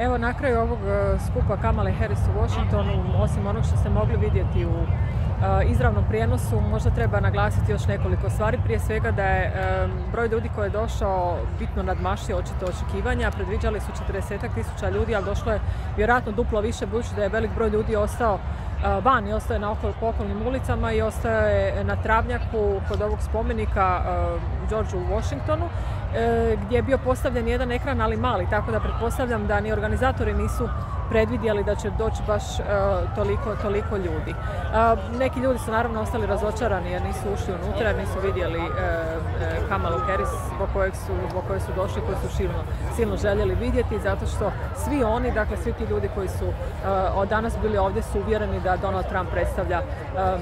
Evo na kraju ovog e, skupa Kamale Harris u Washingtonu, osim onog što ste mogli vidjeti u e, izravnom prijenosu, možda treba naglasiti još nekoliko stvari. Prije svega da je e, broj ljudi koji je došao bitno nadmašio očito očekivanja. Predviđali su 40 tisuća ljudi, ali došlo je vjerojatno duplo više, budući da je velik broj ljudi ostao van i ostaje na okolnim ulicama i ostaje na travnjaku kod ovog spomenika Georgeu u Washingtonu gdje je bio postavljen jedan ekran, ali mali, tako da pretpostavljam da ni organizatori nisu predvidjeli da će doći baš e, toliko, toliko ljudi. E, neki ljudi su naravno ostali razočarani jer nisu ušli unutra, nisu vidjeli Kamalu Harris zbog kojeg su, zbog su došli, koji su silno, silno željeli vidjeti, zato što svi oni, dakle svi ti ljudi koji su danas bili ovdje su uvjereni da Donald Trump predstavlja E,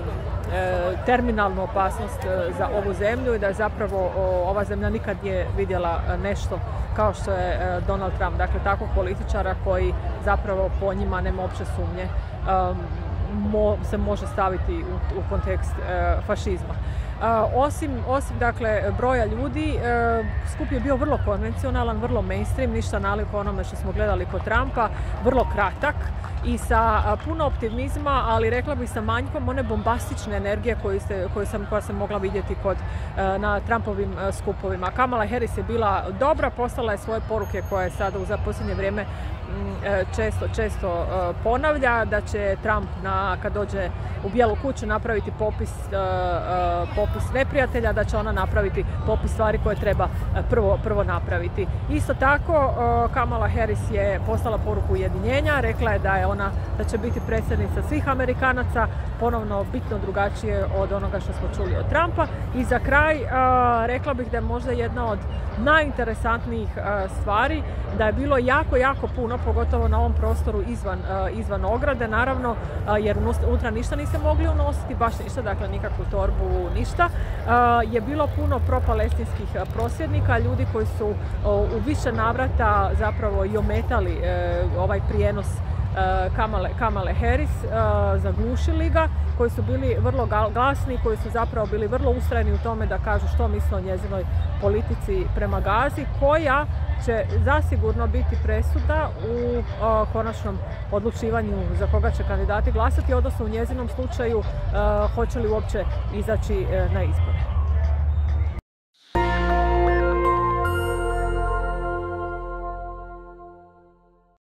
terminalnu opasnost e, za ovu zemlju i da je zapravo ova zemlja nikad nije vidjela e, nešto kao što je Donald Trump. Dakle, takvog političara koji zapravo po njima nema opće sumnje se može staviti u, kontekst fašizma. Osim, osim dakle, broja ljudi, skup je bio vrlo konvencionalan, vrlo mainstream, ništa nalik onome što smo gledali kod Trumpa, vrlo kratak i sa puno optimizma, ali rekla bih sa manjkom one bombastične energije koju, koju sam, koja sam mogla vidjeti kod, na Trumpovim skupovima. Kamala Harris je bila dobra, poslala je svoje poruke koje sada u posljednje vrijeme E, često, često e, ponavlja da će Trump na, kad dođe u Bijelu kuću napraviti popis, e, popis neprijatelja, da će ona napraviti popis stvari koje treba prvo, prvo napraviti. Isto tako Kamala Harris je poslala poruku ujedinjenja, rekla je da je ona da će biti predsjednica svih Amerikanaca, ponovno bitno drugačije od onoga što smo čuli od Trumpa. I za kraj rekla bih da je možda jedna od najinteresantnijih stvari da je bilo jako, jako puno, pogotovo na ovom prostoru izvan, izvan ograde, naravno, jer unutra ništa niste mogli unositi, baš ništa, dakle nikakvu torbu, ništa. Je bilo puno propalestinskih prosvjednika, ljudi koji su u više navrata zapravo i ometali e, ovaj prijenos E, Kamale, Kamale Harris, e, zaglušili ga, koji su bili vrlo glasni, koji su zapravo bili vrlo ustrajni u tome da kažu što misle o njezinoj politici prema Gazi, koja će zasigurno biti presuda u e, konačnom odlučivanju za koga će kandidati glasati, odnosno u njezinom slučaju hoće li uopće izaći na izbore.